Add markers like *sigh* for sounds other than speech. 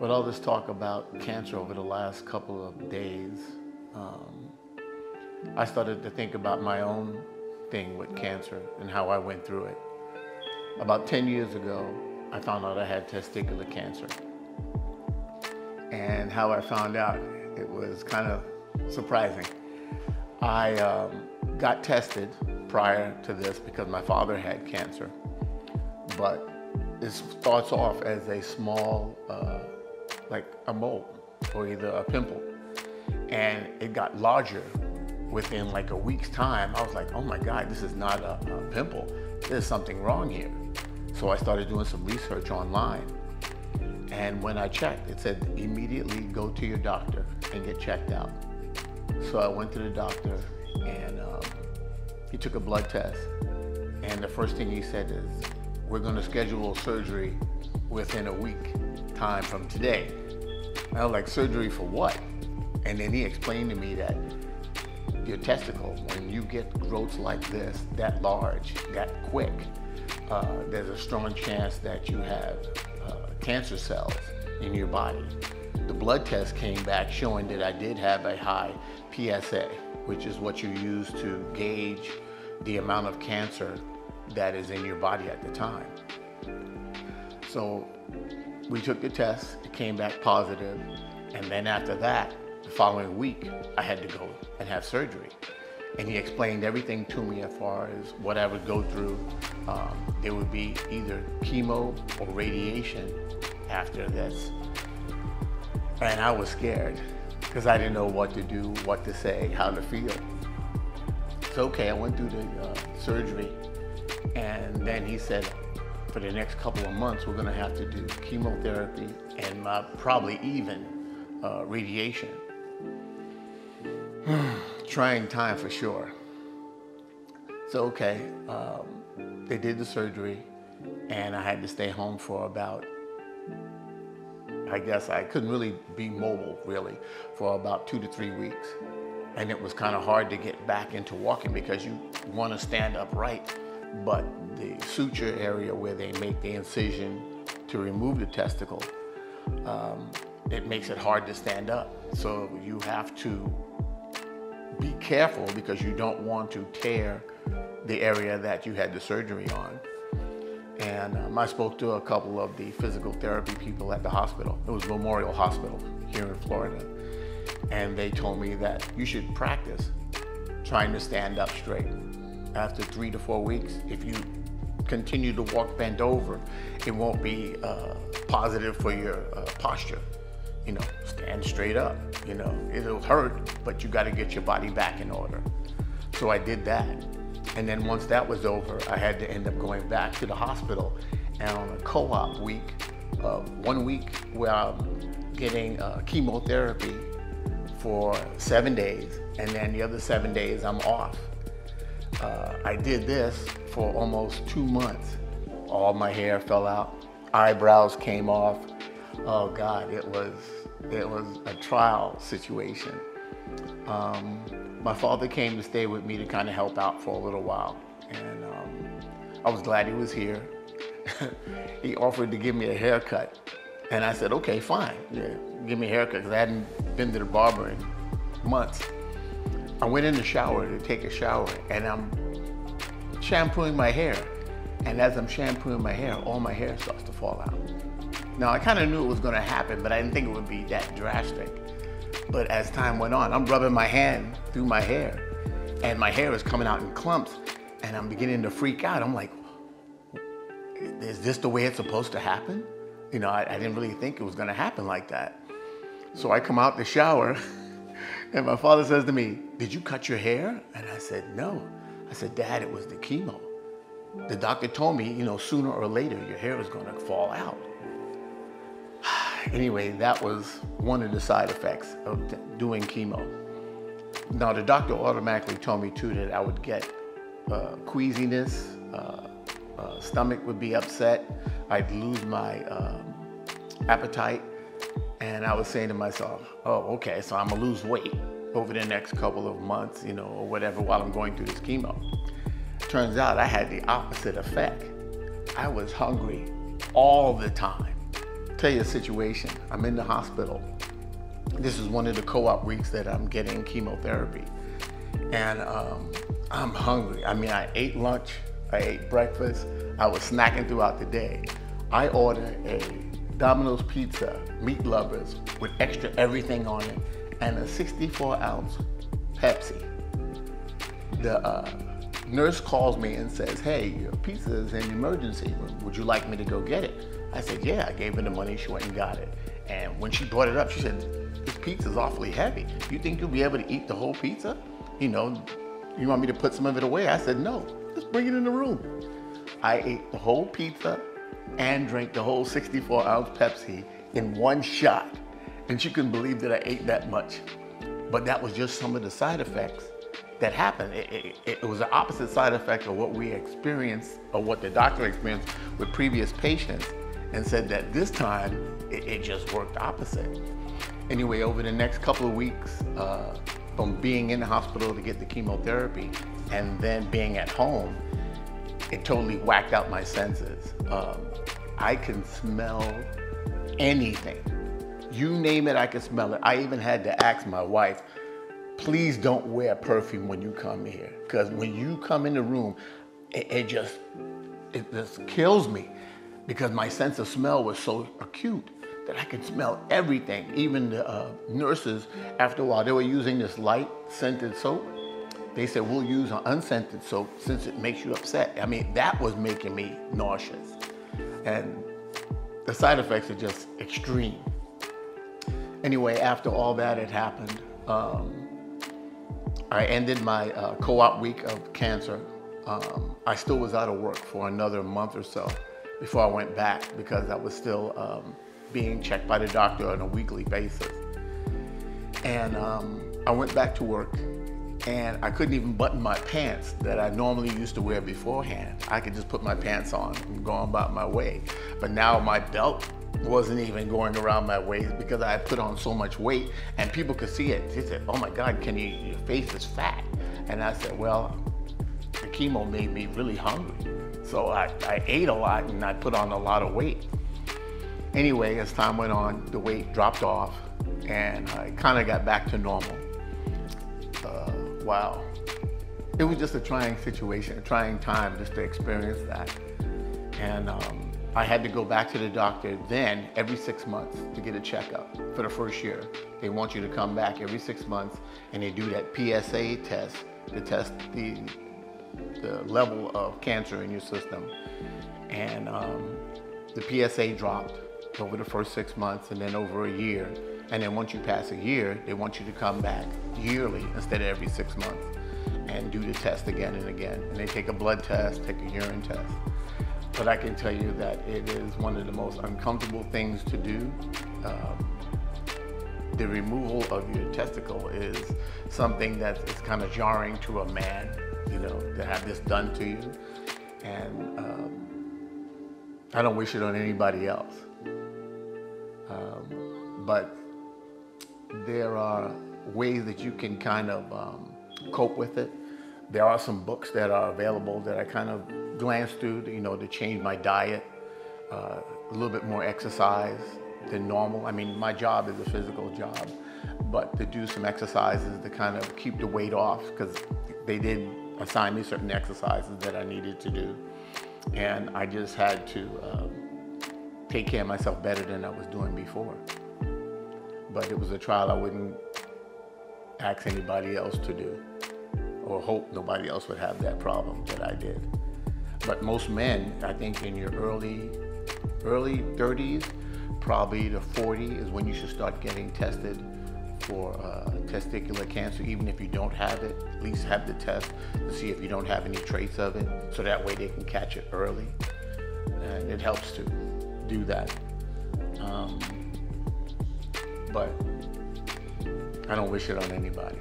With all this talk about cancer over the last couple of days, um, I started to think about my own thing with cancer and how I went through it. About 10 years ago, I found out I had testicular cancer. And how I found out, it was kind of surprising. I um, got tested prior to this because my father had cancer, but it starts off as a small uh, like a mole or either a pimple. And it got larger within like a week's time. I was like, oh my God, this is not a, a pimple. There's something wrong here. So I started doing some research online. And when I checked, it said immediately go to your doctor and get checked out. So I went to the doctor and um, he took a blood test. And the first thing he said is, we're gonna schedule surgery within a week time from today. I was like, surgery for what? And then he explained to me that your testicle, when you get growths like this, that large, that quick, uh, there's a strong chance that you have uh, cancer cells in your body. The blood test came back showing that I did have a high PSA, which is what you use to gauge the amount of cancer that is in your body at the time. So we took the test, it came back positive, and then after that, the following week, I had to go and have surgery. And he explained everything to me as far as what I would go through. Um, there would be either chemo or radiation after this. And I was scared because I didn't know what to do, what to say, how to feel. So, okay, I went through the uh, surgery. And then he said, for the next couple of months, we're gonna have to do chemotherapy and uh, probably even uh, radiation. *sighs* Trying time for sure. So, okay, um, they did the surgery and I had to stay home for about, I guess I couldn't really be mobile really for about two to three weeks. And it was kind of hard to get back into walking because you want to stand upright but the suture area where they make the incision to remove the testicle, um, it makes it hard to stand up. So you have to be careful because you don't want to tear the area that you had the surgery on. And um, I spoke to a couple of the physical therapy people at the hospital. It was Memorial Hospital here in Florida. And they told me that you should practice trying to stand up straight after three to four weeks, if you continue to walk bent over, it won't be uh, positive for your uh, posture. You know, stand straight up. You know, it'll hurt, but you got to get your body back in order. So I did that. And then once that was over, I had to end up going back to the hospital. And on a co-op week, uh, one week where I'm getting uh, chemotherapy for seven days, and then the other seven days I'm off. Uh, I did this for almost two months. All my hair fell out, eyebrows came off. Oh God, it was it was a trial situation. Um, my father came to stay with me to kind of help out for a little while, and um, I was glad he was here. *laughs* he offered to give me a haircut, and I said, okay, fine, yeah, give me a haircut because I hadn't been to the barber in months. I went in the shower to take a shower and I'm shampooing my hair. And as I'm shampooing my hair, all my hair starts to fall out. Now I kind of knew it was gonna happen, but I didn't think it would be that drastic. But as time went on, I'm rubbing my hand through my hair and my hair is coming out in clumps and I'm beginning to freak out. I'm like, is this the way it's supposed to happen? You know, I, I didn't really think it was gonna happen like that. So I come out the shower *laughs* *laughs* And my father says to me, Did you cut your hair? And I said, No. I said, Dad, it was the chemo. The doctor told me, you know, sooner or later your hair is going to fall out. *sighs* anyway, that was one of the side effects of doing chemo. Now, the doctor automatically told me too that I would get uh, queasiness, uh, uh, stomach would be upset, I'd lose my um, appetite, and I was saying to myself, oh, okay, so I'm gonna lose weight over the next couple of months, you know, or whatever while I'm going through this chemo. Turns out I had the opposite effect. I was hungry all the time, tell you a situation. I'm in the hospital. This is one of the co-op weeks that I'm getting chemotherapy. And um, I'm hungry. I mean, I ate lunch, I ate breakfast, I was snacking throughout the day. I ordered a Domino's pizza, meat lovers, with extra everything on it, and a 64 ounce Pepsi. The uh, nurse calls me and says, hey, your pizza is in emergency. Would you like me to go get it? I said, yeah, I gave her the money, she went and got it. And when she brought it up, she said, this pizza's awfully heavy. You think you'll be able to eat the whole pizza? You know, you want me to put some of it away? I said, no, just bring it in the room. I ate the whole pizza and drank the whole 64 ounce Pepsi in one shot. And she couldn't believe that I ate that much. But that was just some of the side effects that happened. It, it, it, was the opposite side effect of what we experienced or what the doctor experienced with previous patients and said that this time it, it just worked opposite. Anyway, over the next couple of weeks, uh, from being in the hospital to get the chemotherapy and then being at home, it totally whacked out my senses. Um, I can smell anything. You name it, I can smell it. I even had to ask my wife, please don't wear perfume when you come here. Because when you come in the room, it, it, just, it just kills me because my sense of smell was so acute that I could smell everything. Even the uh, nurses, after a while, they were using this light scented soap. They said, we'll use an unscented soap since it makes you upset. I mean, that was making me nauseous. And the side effects are just extreme. Anyway, after all that had happened, um, I ended my uh, co-op week of cancer. Um, I still was out of work for another month or so before I went back because I was still um, being checked by the doctor on a weekly basis. And um, I went back to work and I couldn't even button my pants that I normally used to wear beforehand. I could just put my pants on and go about my way. But now my belt wasn't even going around my waist because I put on so much weight and people could see it. They said, oh my God, can you, your face is fat. And I said, well, the chemo made me really hungry. So I, I ate a lot and I put on a lot of weight. Anyway, as time went on, the weight dropped off and I kind of got back to normal. Wow. It was just a trying situation, a trying time just to experience that. And um, I had to go back to the doctor then every six months to get a checkup for the first year. They want you to come back every six months and they do that PSA test to test the, the level of cancer in your system. And um, the PSA dropped over the first six months and then over a year. And then once you pass a year, they want you to come back yearly instead of every six months and do the test again and again. And they take a blood test, take a urine test. But I can tell you that it is one of the most uncomfortable things to do. Um, the removal of your testicle is something that is kind of jarring to a man, you know, to have this done to you. And um, I don't wish it on anybody else. Um, but there are ways that you can kind of um, cope with it. There are some books that are available that I kind of glanced through, you know, to change my diet, uh, a little bit more exercise than normal. I mean, my job is a physical job, but to do some exercises to kind of keep the weight off because they did assign me certain exercises that I needed to do. And I just had to um, take care of myself better than I was doing before. But it was a trial I wouldn't ask anybody else to do or hope nobody else would have that problem that I did. But most men, I think in your early, early 30s, probably to 40 is when you should start getting tested for uh, testicular cancer, even if you don't have it, at least have the test to see if you don't have any trace of it, so that way they can catch it early. And it helps to do that. Um, but I don't wish it on anybody.